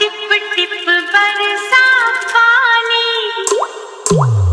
Tip tip बरसा पानी।